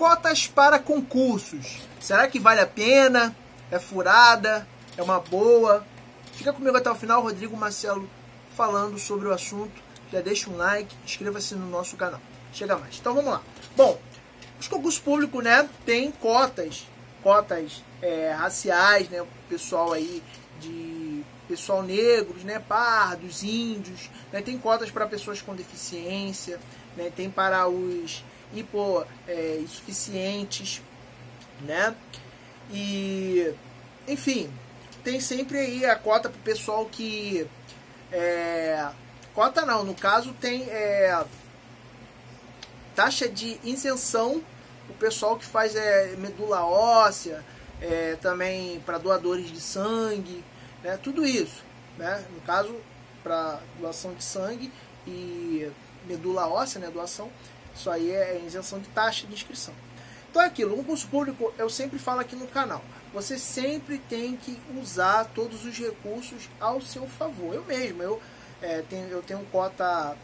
Cotas para concursos. Será que vale a pena? É furada? É uma boa? Fica comigo até o final, Rodrigo Marcelo, falando sobre o assunto. Já deixa um like, inscreva-se no nosso canal. Chega mais. Então vamos lá. Bom, os concursos públicos, né, tem cotas, cotas é, raciais, né, pessoal aí de pessoal negros, né, pardos, índios, né, tem cotas para pessoas com deficiência, né, tem para os hipo, é, insuficientes, né, e enfim, tem sempre aí a cota para o pessoal que é, cota não, no caso tem é, taxa de isenção o pessoal que faz é, medula óssea, é, também para doadores de sangue, né, tudo isso. Né, no caso, para doação de sangue e medula óssea, né, doação, isso aí é isenção de taxa de inscrição. Então é aquilo, um curso público, eu sempre falo aqui no canal, você sempre tem que usar todos os recursos ao seu favor. Eu mesmo, eu, é, tenho, eu tenho cota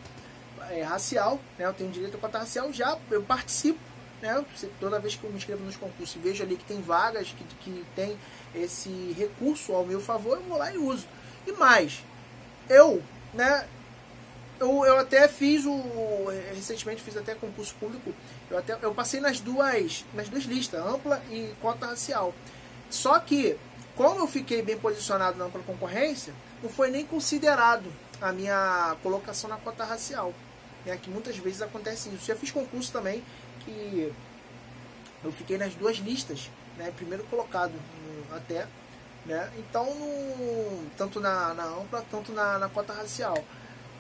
é, racial, né, eu tenho direito a cota racial, já eu participo. Né, toda vez que eu me inscrevo nos concursos e vejo ali que tem vagas, que, que tem esse recurso ao meu favor, eu vou lá e uso. E mais, eu, né, eu, eu até fiz o. Recentemente fiz até concurso público. Eu, até, eu passei nas duas, nas duas listas, ampla e cota racial. Só que, como eu fiquei bem posicionado na ampla concorrência, não foi nem considerado a minha colocação na cota racial. Né, que muitas vezes acontece isso. Já fiz concurso também que eu fiquei nas duas listas, né, primeiro colocado até. Né, então, no, tanto na, na ampla, tanto na, na cota racial.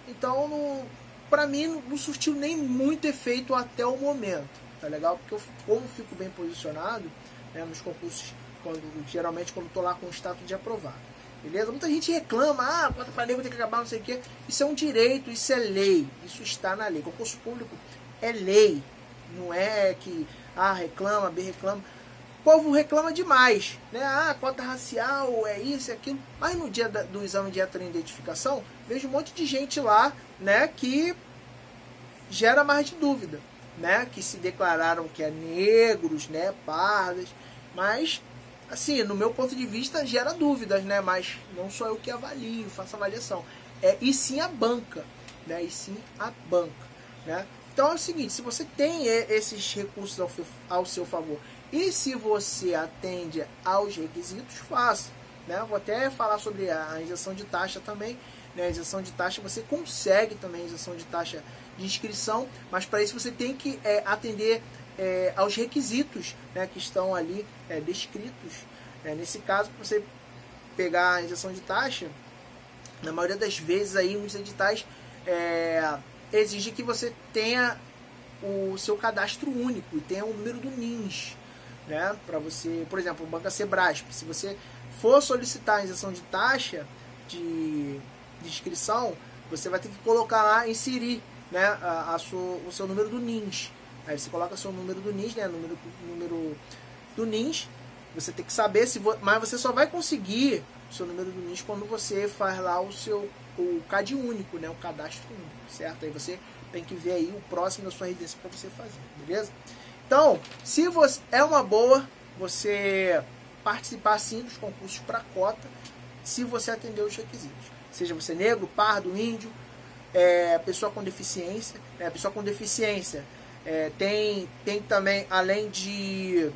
Então, para mim, não surtiu nem muito efeito até o momento, tá legal? Porque eu, como fico bem posicionado né, nos concursos, quando, geralmente quando estou lá com o status de aprovado. Beleza? Muita gente reclama, ah, quanto para negro tem que acabar, não sei o quê. Isso é um direito, isso é lei, isso está na lei. Concurso público é lei, não é que ah, reclama, B reclama povo reclama demais, né? Ah, cota racial, é isso, é aquilo. Mas no dia do exame de identificação, vejo um monte de gente lá, né, que gera mais de dúvida, né? Que se declararam que é negros, né, pardas, mas assim, no meu ponto de vista gera dúvidas, né? Mas não sou eu que avalio, faço avaliação. É e sim a banca, né? E sim a banca, né? Então é o seguinte, se você tem esses recursos ao, ao seu favor e se você atende aos requisitos, faça. Né? Vou até falar sobre a isenção de taxa também. Né? Isenção de taxa, você consegue também isenção de taxa de inscrição, mas para isso você tem que é, atender é, aos requisitos né, que estão ali é, descritos. Né? Nesse caso, para você pegar a isenção de taxa, na maioria das vezes aí os editais é, exige que você tenha o seu cadastro único e tenha o número do NINS né? Para você, por exemplo, o Banco Sebrasp, se você for solicitar a isenção de taxa de, de inscrição, você vai ter que colocar lá, inserir né, a, a sua, o seu número do NINS. Aí você coloca seu número do NINS, né, número, número do NINS, você tem que saber se mas você só vai conseguir o seu número do NIS quando você faz lá o seu o CAD único, né, o cadastro único, certo? Aí você tem que ver aí o próximo da sua residência para você fazer, beleza? Então, se você é uma boa você participar sim dos concursos para cota, se você atender os requisitos. Seja você negro, pardo, índio, é, pessoa com deficiência. Né? Pessoa com deficiência é, tem, tem também, além de.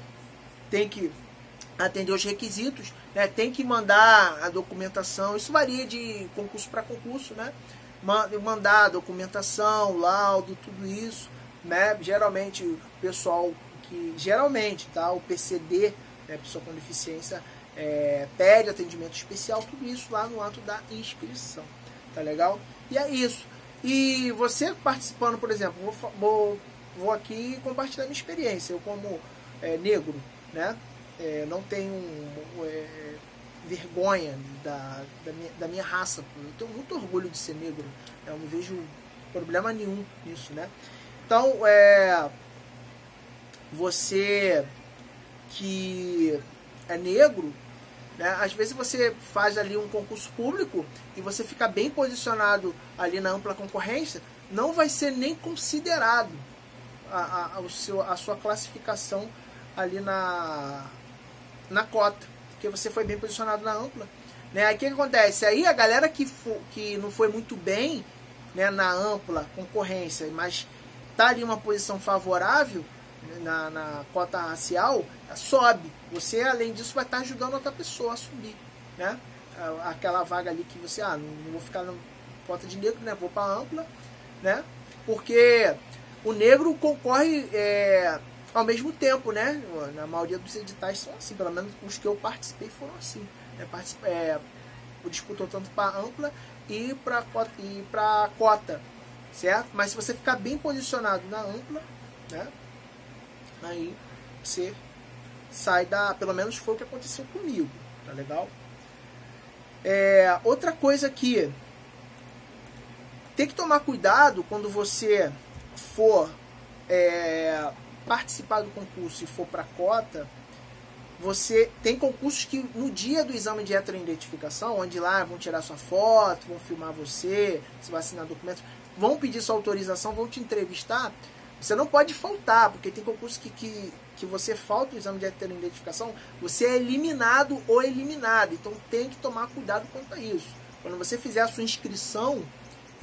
tem que atender os requisitos, né? tem que mandar a documentação. Isso varia de concurso para concurso, né? Mandar a documentação, laudo, tudo isso né? Geralmente o pessoal que geralmente, tá? O PCD, né? pessoa com deficiência, é, pede atendimento especial, tudo isso lá no ato da inscrição, tá legal? E é isso. E você participando, por exemplo, vou, vou, vou aqui compartilhar minha experiência. Eu como é, negro, né? É, não tenho é, vergonha da, da minha, da, minha, raça. Eu tenho muito orgulho de ser negro. Eu não vejo problema nenhum nisso, né? Então, é, você que é negro, né, às vezes você faz ali um concurso público e você fica bem posicionado ali na ampla concorrência, não vai ser nem considerado a, a, o seu, a sua classificação ali na, na cota, porque você foi bem posicionado na ampla. Né? Aí o que, que, acontece? Aí a galera que, for, que não foi muito bem né, na ampla concorrência, mas tá ali uma posição favorável na, na cota racial, sobe. Você, além disso, vai estar ajudando outra pessoa a subir. Né? Aquela vaga ali que você, ah, não vou ficar na cota de negro, né? vou para ampla, né? porque o negro concorre é, ao mesmo tempo, né? Na maioria dos editais são assim, pelo menos os que eu participei foram assim. Né? Participei, é, disputou tanto para ampla e para cota, e cota, certo? Mas se você ficar bem posicionado na ampla, né? Aí você sai da, pelo menos foi o que aconteceu comigo, tá legal? É, outra coisa que tem que tomar cuidado quando você for é, participar do concurso e for para cota, você tem concursos que no dia do exame de heteroidentificação, onde lá vão tirar sua foto, vão filmar você, você vai assinar documentos, vão pedir sua autorização, vão te entrevistar, você não pode faltar, porque tem concurso que, que, que você falta o exame de heteroidentificação, você é eliminado ou eliminado. Então tem que tomar cuidado quanto a isso. Quando você fizer a sua inscrição,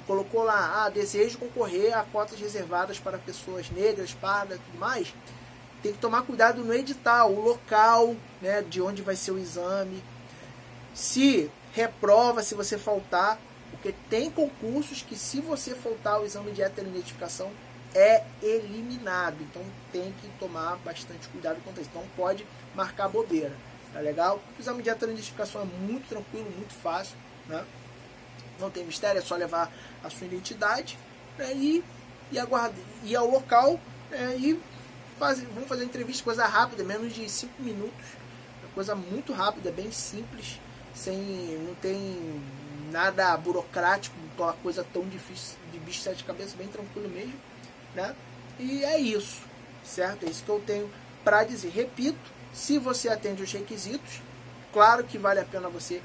colocou lá, ah, desejo concorrer a cotas reservadas para pessoas negras, pardas e tudo mais, tem que tomar cuidado no edital, o local, né, de onde vai ser o exame. Se reprova se você faltar, porque tem concursos que se você faltar o exame de heteroidentificação é eliminado. Então tem que tomar bastante cuidado com isso. Então pode marcar bobeira, tá legal? O exame de heteroidentificação é muito tranquilo, muito fácil, né? não tem mistério, é só levar a sua identidade né, e, e aguardar, ir ao local né, e fazer, vamos fazer entrevista, coisa rápida, menos de 5 minutos, coisa muito rápida, bem simples, sem, não tem nada burocrático, uma coisa tão difícil de bicho sete cabeças, bem tranquilo mesmo, né? E é isso, certo? É isso que eu tenho para dizer. Repito, se você atende os requisitos, claro que vale a pena você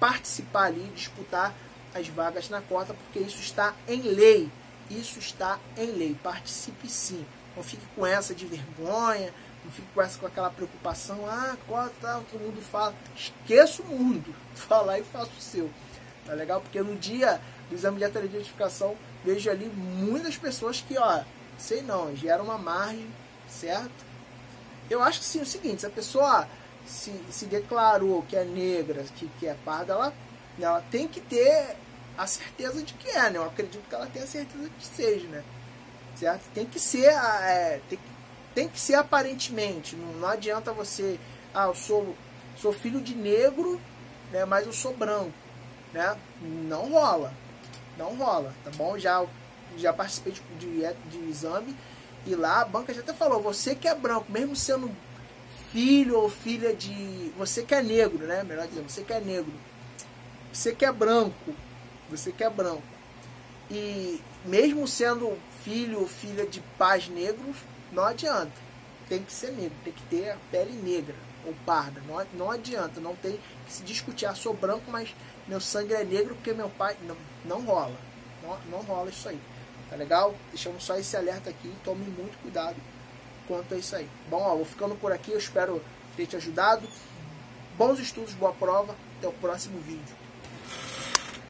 participar ali, disputar as vagas na cota, porque isso está em lei. Isso está em lei. Participe sim. Não fique com essa de vergonha, não fique com essa com aquela preocupação, ah, cota, tá, todo mundo fala. Esqueça o mundo. Falar e faça o seu. Tá legal? Porque no dia do exame de identificação, vejo ali muitas pessoas que, ó, sei não, gera uma margem, certo? Eu acho que sim, é o seguinte, se a pessoa se, se declarou que é negra, que, que é parda, ela ela tem que ter a certeza de que é, né? Eu acredito que ela tem a certeza de que seja, né? Certo? Tem que ser, é, tem, tem que ser aparentemente. Não, não adianta você, ah, eu sou, sou filho de negro, né? Mas eu sou branco, né? Não rola, não rola, tá bom? Já, já participei de, de, de exame e lá a banca já até falou, você que é branco, mesmo sendo filho ou filha de. Você que é negro, né? Melhor dizendo, você que é negro você que é branco, você que é branco, e mesmo sendo filho ou filha de pais negros, não adianta. Tem que ser negro, tem que ter a pele negra ou parda. Não, não adianta, não tem que se discutir. Ah, sou branco, mas meu sangue é negro porque meu pai. Não, não rola. Não, não rola isso aí. Tá legal? Deixamos só esse alerta aqui. Tome muito cuidado quanto a isso aí. Bom, ó, vou ficando por aqui. Eu espero ter te ajudado. Bons estudos, boa prova. Até o próximo vídeo.